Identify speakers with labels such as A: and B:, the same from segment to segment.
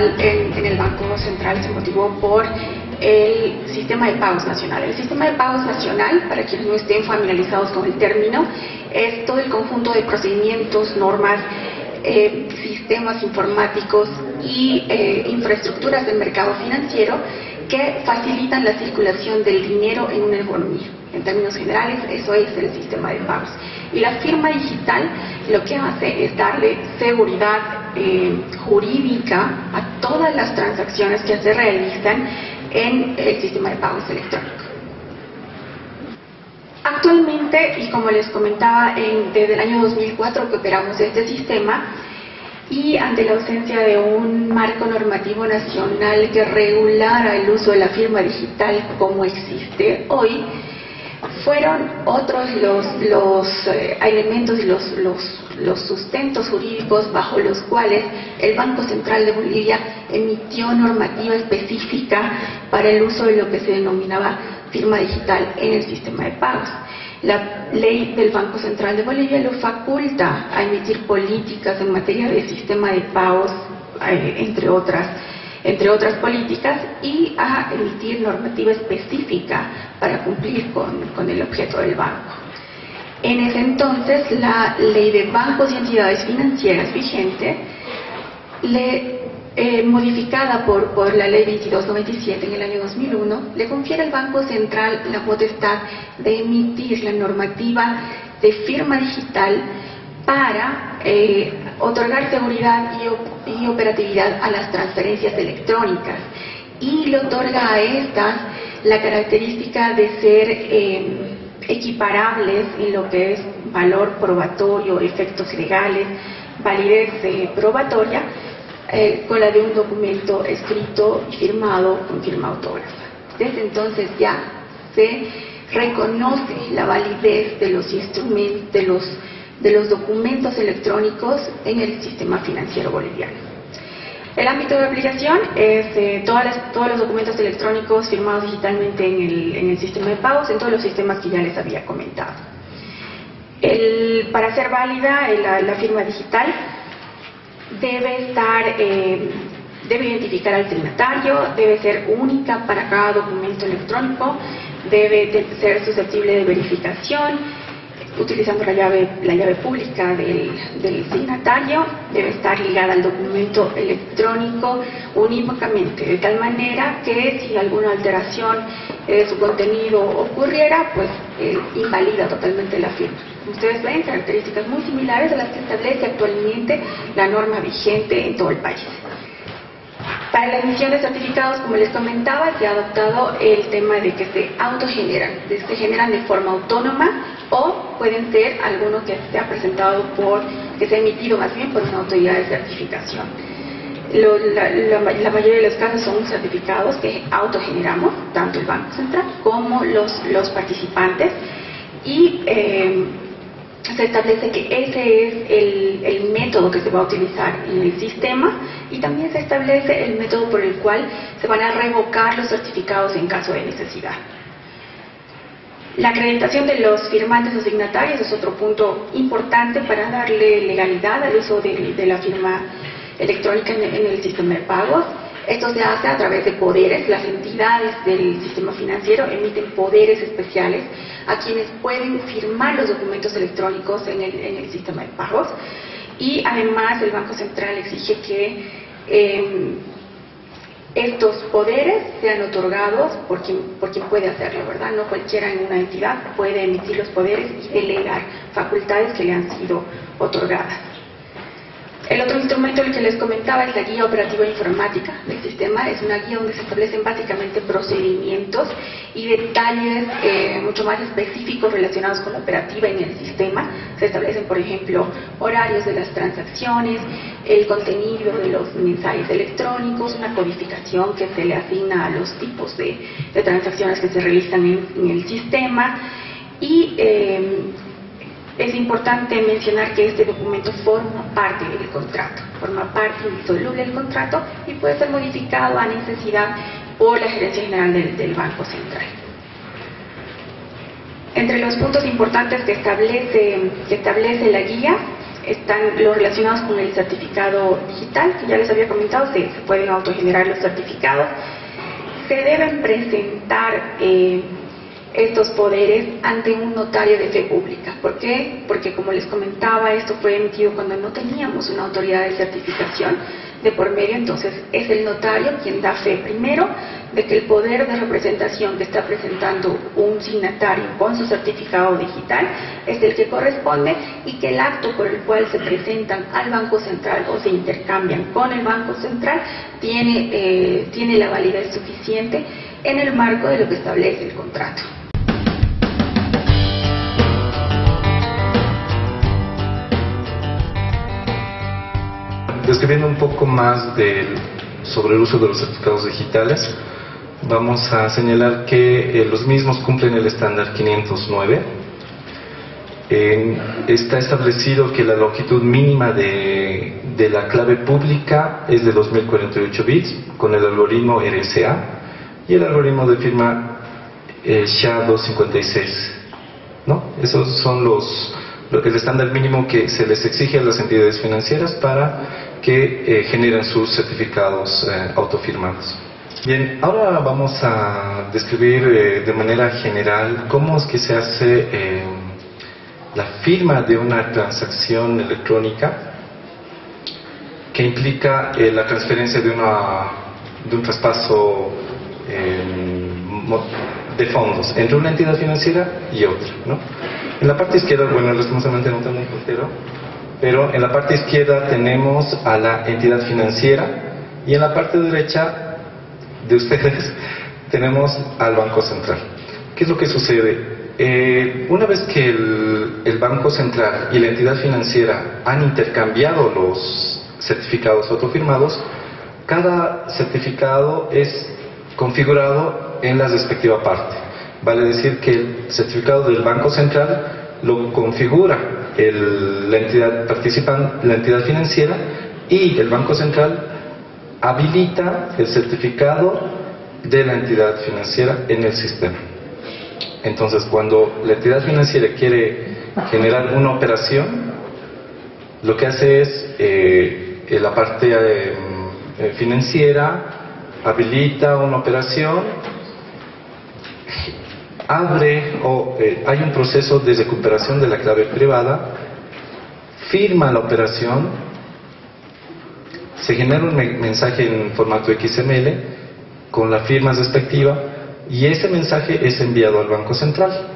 A: en, en el Banco Central se motivó por el sistema de pagos nacional. El sistema de pagos nacional, para quienes no estén familiarizados con el término, es todo el conjunto de procedimientos, normas, eh, sistemas informáticos y eh, infraestructuras del mercado financiero que facilitan la circulación del dinero en una economía. En términos generales, eso es el sistema de pagos. Y la firma digital lo que hace es darle seguridad eh, jurídica a todas las transacciones que se realizan en el sistema de pagos electrónicos. Actualmente, y como les comentaba, desde el año 2004 que operamos este sistema, y ante la ausencia de un marco normativo nacional que regulara el uso de la firma digital como existe hoy, fueron otros los, los eh, elementos y los, los, los, sustentos jurídicos bajo los cuales el Banco Central de Bolivia emitió normativa específica para el uso de lo que se denominaba firma digital en el sistema de pagos. La ley del Banco Central de Bolivia lo faculta a emitir políticas en materia de sistema de pagos, eh, entre otras entre otras políticas, y a emitir normativa específica para cumplir con, el objeto del banco. En ese entonces, la ley de bancos y entidades financieras vigente, eh, modificada por, la ley 2297 en el año 2001, le confiere al Banco Central la potestad de emitir la normativa de firma digital para eh, otorgar seguridad y, operatividad a las transferencias electrónicas y le otorga a estas la característica de ser eh, equiparables en lo que es valor probatorio, efectos legales, validez eh, probatoria, con la de un documento escrito y firmado con firma autógrafa. Desde entonces ya se reconoce la validez de los instrumentos, de los de los documentos electrónicos en el sistema financiero boliviano. El ámbito de aplicación es eh, todas todos los documentos electrónicos firmados digitalmente en el, en el, sistema de pagos, en todos los sistemas que ya les había comentado. Para ser válida eh, la, firma digital debe estar, eh, debe identificar al signatario, debe ser única para cada documento electrónico, debe ser susceptible de verificación, utilizando la llave, la llave pública del, del, signatario, debe estar ligada al documento electrónico unívocamente, de tal manera que si alguna alteración de su contenido ocurriera, pues eh, invalida totalmente la firma. Ustedes ven características muy similares a las que establece actualmente la norma vigente en todo el país. Para la emisión de certificados, como les comentaba, se ha adoptado el tema de que se autogeneran, se generan de forma autónoma o pueden ser algunos que se ha presentado por, que se ha emitido más bien por una autoridad de certificación. la, mayoría de los casos son certificados que autogeneramos, tanto el Banco Central como los, los participantes, y eh, se establece que ese es el, el, método que se va a utilizar en el sistema y también se establece el método por el cual se van a revocar los certificados en caso de necesidad. La acreditación de los firmantes o signatarios es otro punto importante para darle legalidad al uso de, la firma electrónica en, el sistema de pagos. Esto se hace a través de poderes. Las entidades del sistema financiero emiten poderes especiales a quienes pueden firmar los documentos electrónicos en el, sistema de pagos. Y además el Banco Central exige que em, estos poderes sean otorgados por quien, puede hacerlo, ¿verdad? No cualquiera en una entidad puede emitir los poderes y delegar facultades que le han sido otorgadas. El otro instrumento el que les comentaba es la guía operativa informática del sistema. Es una guía donde se establecen básicamente procedimientos y detalles eh, mucho más específicos relacionados con la operativa en el sistema. Se establecen, por ejemplo, horarios de las transacciones, el contenido de los mensajes electrónicos, una codificación que se le asigna a los tipos de, transacciones que se realizan en, el sistema y eh, es importante mencionar que este documento forma parte del contrato, forma parte indisoluble del contrato y puede ser modificado a necesidad por la Gerencia General del, Banco Central. Entre los puntos importantes que establece, que establece la guía están los relacionados con el certificado digital, que ya les había comentado, se, pueden autogenerar los certificados. Se deben presentar eh, estos poderes ante un notario de fe pública. ¿Por qué? Porque como les comentaba, esto fue emitido cuando no teníamos una autoridad de certificación de por medio, entonces es el notario quien da fe primero de que el poder de representación que está presentando un signatario con su certificado digital es el que corresponde y que el acto por el cual se presentan al Banco Central o se intercambian con el Banco Central tiene, eh, tiene la validez suficiente en el marco de lo que establece el contrato.
B: Describiendo un poco más sobre el uso de los certificados digitales, vamos a señalar que eh, los mismos cumplen el estándar 509. está establecido que la longitud mínima de, la clave pública es de 2048 bits con el algoritmo RSA y el algoritmo de firma eh, SHA-256. ¿no? Esos son los, el estándar mínimo que se les exige a las entidades financieras para que eh, generan sus certificados eh, autofirmados. Bien, ahora vamos a describir eh, de manera general cómo es que se hace la firma de una transacción electrónica que implica la transferencia de, una, de un traspaso de fondos entre una entidad financiera y otra. ¿no? En la parte izquierda, bueno, lastimosamente no tengo un puntero, pero en la parte izquierda tenemos a la entidad financiera y en la parte derecha de ustedes tenemos al Banco Central. ¿Qué es lo que sucede? Eh, una vez que el, Banco Central y la entidad financiera han intercambiado los certificados autofirmados, cada certificado es configurado en la respectiva parte. Vale decir que el certificado del Banco Central lo configura la entidad participante, la entidad financiera y el Banco Central habilita el certificado de la entidad financiera en el sistema. Entonces, cuando la entidad financiera quiere generar una operación, lo que hace es eh, la parte eh, financiera habilita una operación abre o eh, hay un proceso de recuperación de la clave privada, firma la operación, se genera un mensaje en formato XML con la firma respectiva y ese mensaje es enviado al Banco Central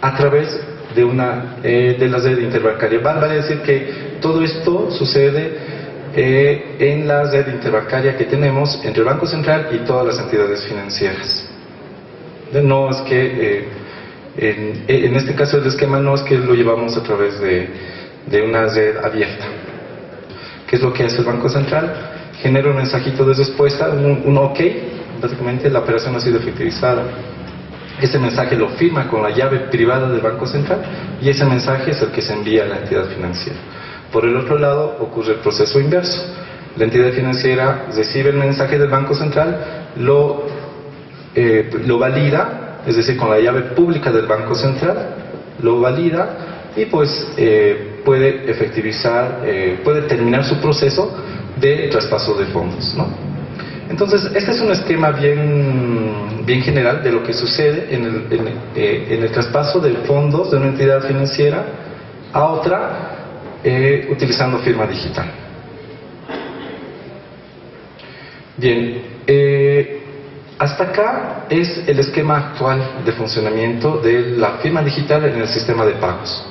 B: a través de una eh, de la red interbancaria. Vale decir que todo esto sucede eh, en la red interbancaria que tenemos entre el Banco Central y todas las entidades financieras. No es que, eh, en, este caso el esquema no es que lo llevamos a través de, una red abierta. ¿Qué es lo que hace el Banco Central? Genera un mensajito de respuesta, un, OK, básicamente la operación ha sido efectivizada. Ese mensaje lo firma con la llave privada del Banco Central y ese mensaje es el que se envía a la entidad financiera. Por el otro lado ocurre el proceso inverso. La entidad financiera recibe el mensaje del Banco Central, lo eh, lo valida, es decir, con la llave pública del Banco Central, lo valida y pues eh, puede efectivizar, eh, puede terminar su proceso de traspaso de fondos. ¿no? Entonces, este es un esquema bien, bien general de lo que sucede en el, en, el traspaso de fondos de una entidad financiera a otra utilizando firma digital. Bien, hasta acá es el esquema actual de funcionamiento de la firma digital en el sistema de pagos.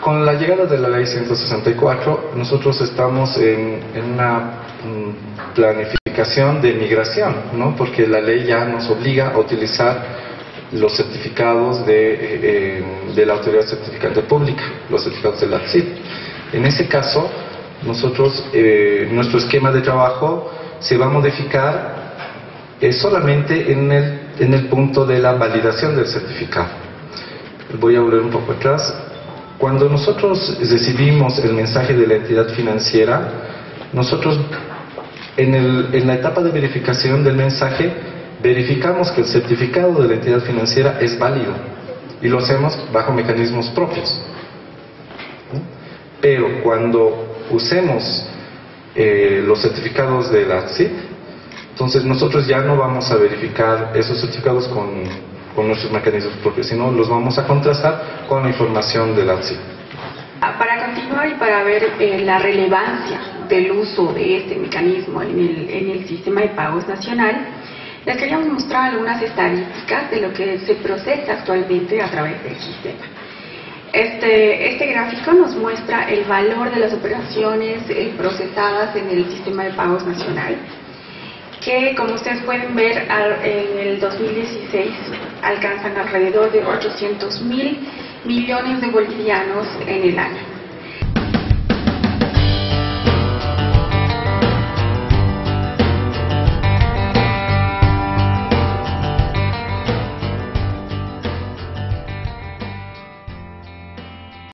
B: Con la llegada de la ley 164, nosotros estamos en, una mm, planificación de migración, ¿no? porque la ley ya nos obliga a utilizar los certificados de, eh, de la autoridad certificante pública, los certificados de la CID. En ese caso, nosotros, eh, nuestro esquema de trabajo se va a modificar es solamente en el, en el punto de la validación del certificado. Voy a volver un poco atrás. Cuando nosotros recibimos el mensaje de la entidad financiera, nosotros en, el, en la etapa de verificación del mensaje verificamos que el certificado de la entidad financiera es válido. y lo hacemos bajo mecanismos propios. Pero cuando usemos eh, los certificados de la entonces nosotros ya no vamos a verificar esos certificados con, nuestros mecanismos propios, sino los vamos a contrastar con la información de la.
A: Ah, para continuar y para ver eh, la relevancia del uso de este mecanismo en el, en el sistema de pagos nacional, les queríamos mostrar algunas estadísticas de lo que se procesa actualmente a través del sistema. Este, este gráfico nos muestra el valor de las operaciones eh, procesadas en el sistema de pagos nacional, que como ustedes pueden ver en el 2016 alcanzan alrededor de 800 mil millones de bolivianos en el año.